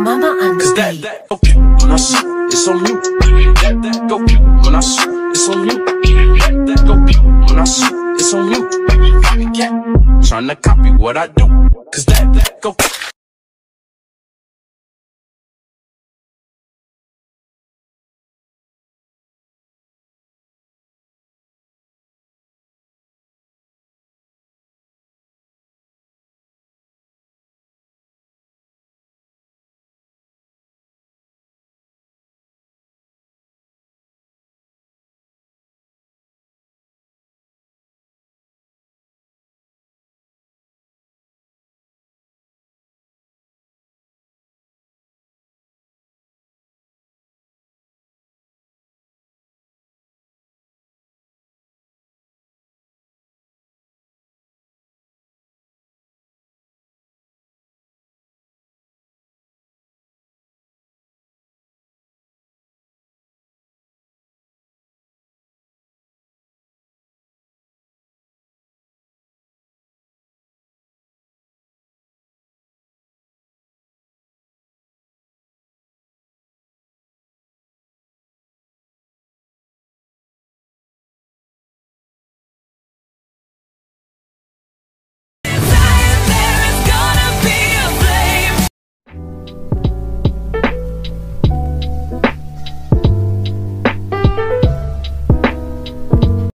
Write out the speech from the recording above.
mama on the Cause that, that, okay, when I shoot, it's on you. That, that, go, when I shoot, it's on you. That, that, go, when I shoot, it's on you. Copycat, tryna copy what I do. Cause that, that, go.